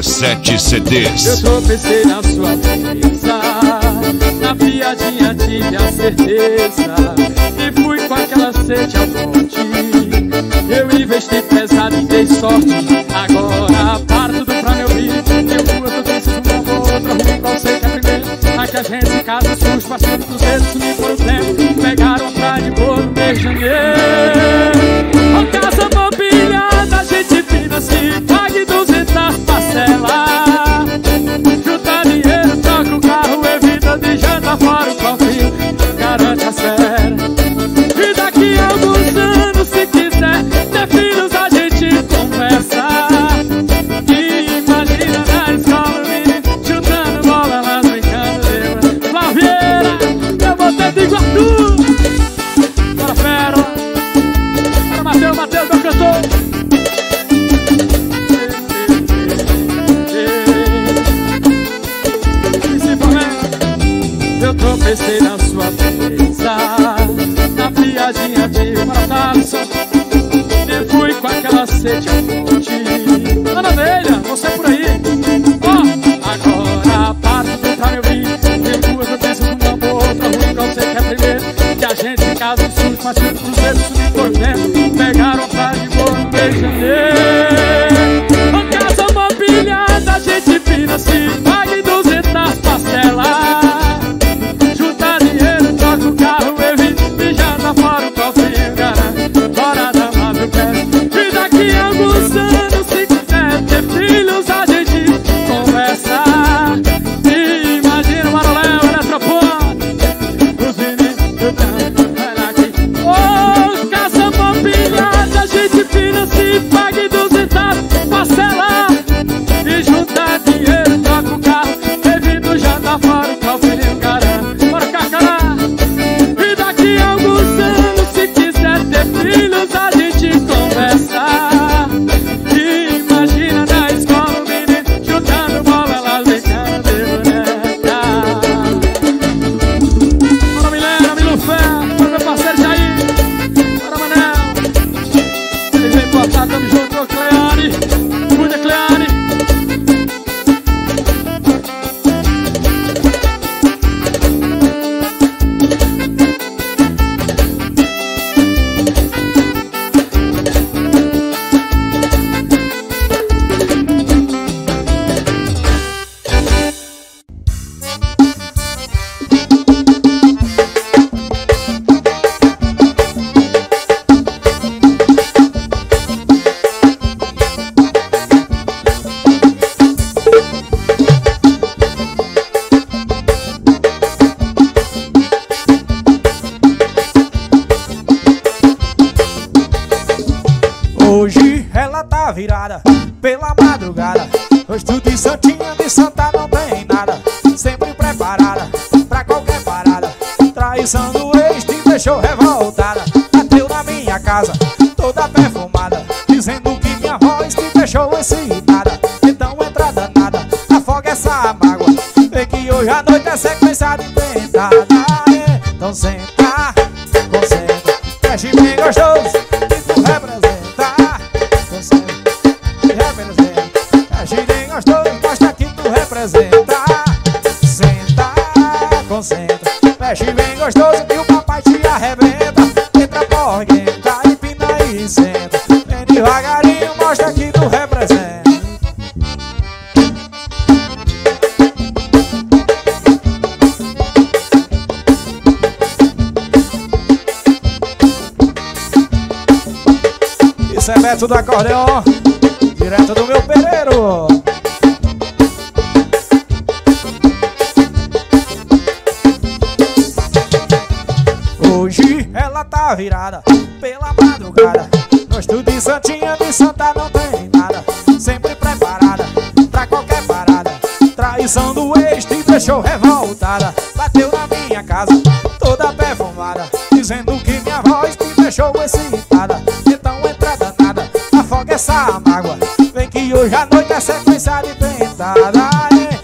17 CDs. Eu tropecei na sua beleza, na piadinha tive a certeza. E fui com aquela sede ao monte. Eu investi pesado e dei sorte. Agora para tudo pra me ouvir. Eu curto desses uma boa, outra ruim, qual você quer primeiro? Aqui a gente casa sujo, passando dos dedos, por um tempo. Pegaram a praia de mês de janeiro. Madrugada. Rosto de santinha de santa não tem nada. Sempre preparada pra qualquer parada. Traição do ex te deixou revoltada. Bateu na minha casa, toda perfumada. Dizendo que minha voz te deixou excitada. Então entra danada, afoga essa mágoa. Vê que hoje à noite é sequência de tentada. É, Então senta, Mexe bem gostoso, mostra que tu representa. Senta, concentra, mexe bem gostoso. Que o papai te arrebenta. Entra porguenta, empina e senta. Vem devagarinho, mostra que tu representa. Isso é Beto do acordeon, virada pela madrugada. Gosto de santinha, de santa não tem nada. Sempre preparada pra qualquer parada. Traição do ex te deixou revoltada. Bateu na minha casa, toda perfumada. Dizendo que minha voz te deixou excitada. Então entra danada, afoga essa mágoa. Vem que hoje à noite é sequência de tentada.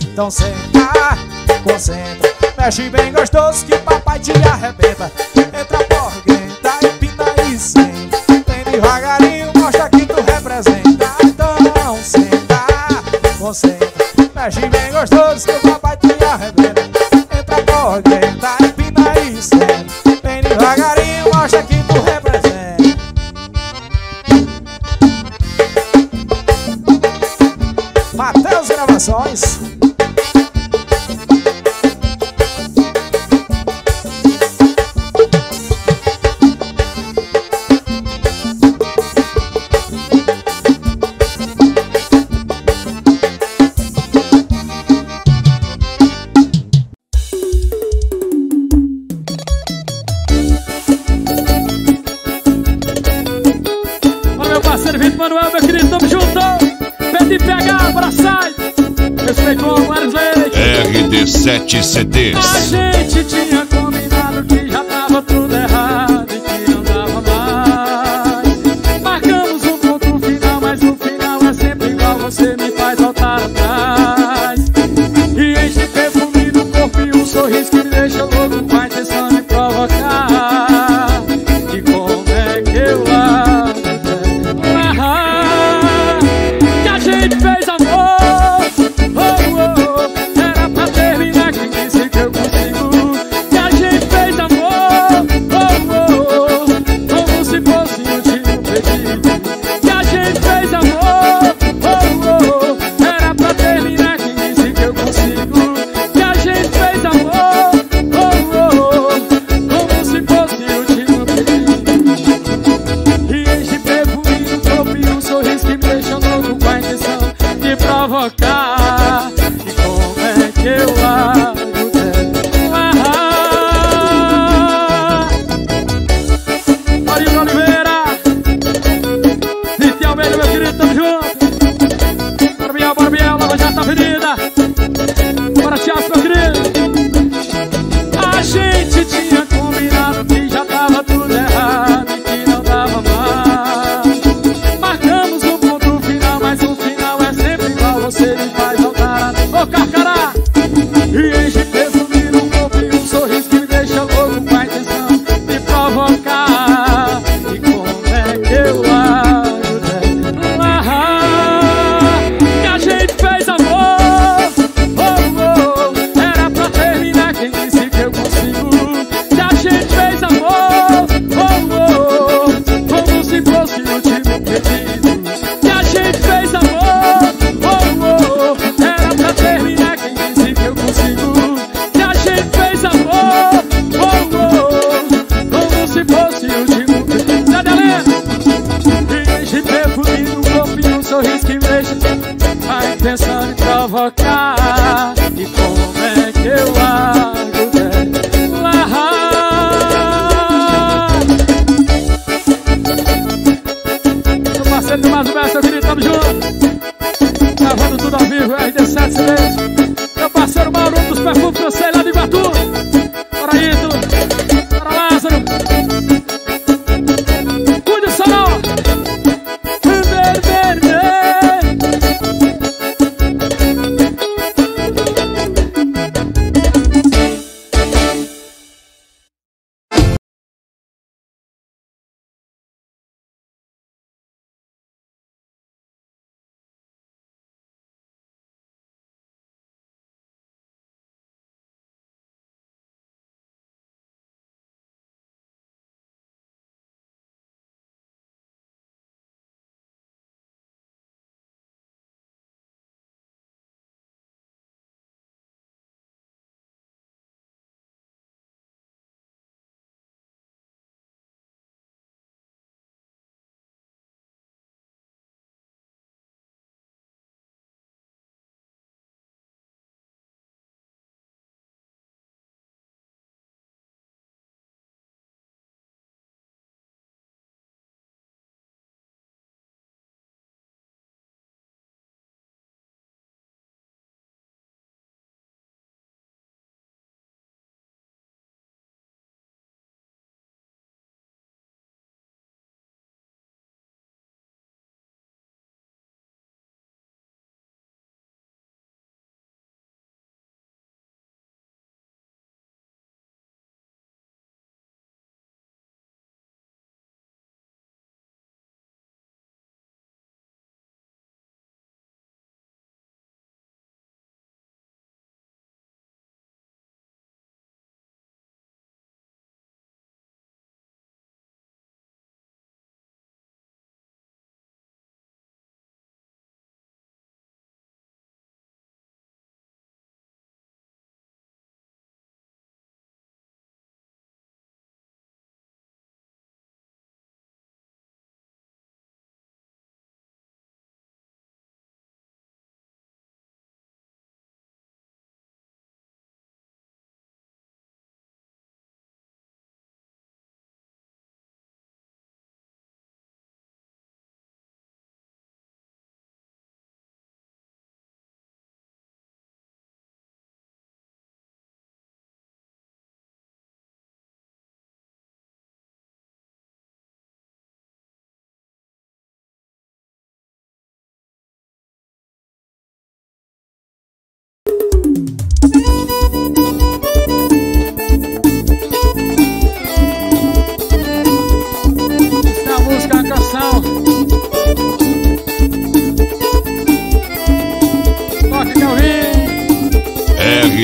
Então senta, concentra, mexe bem gostoso que papai te arrebenta. Entra gravações. de sete CDs. A gente tinha combinado que já tava tudo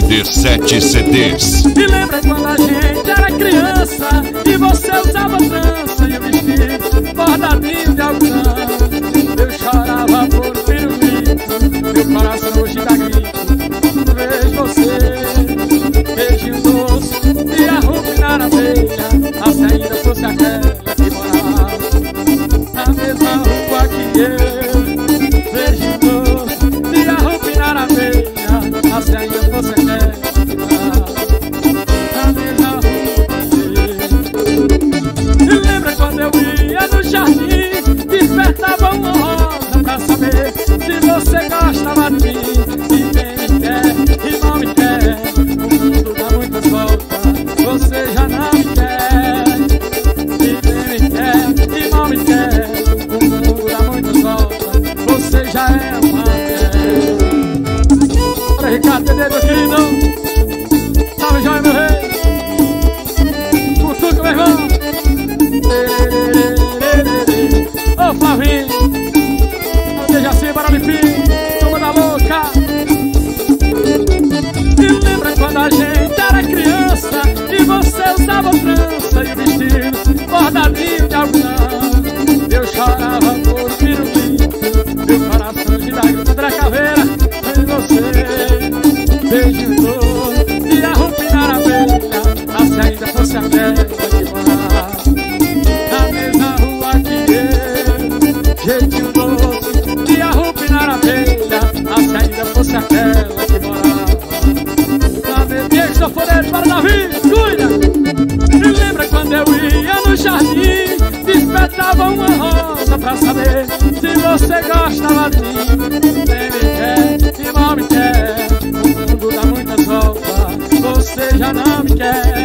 de sete CDs. E lembra quando a gente era criança e você usava pra saber se você gosta lá de mim. Bem me quer, se mal me quer, o mundo dá muitas voltas, você já não me quer.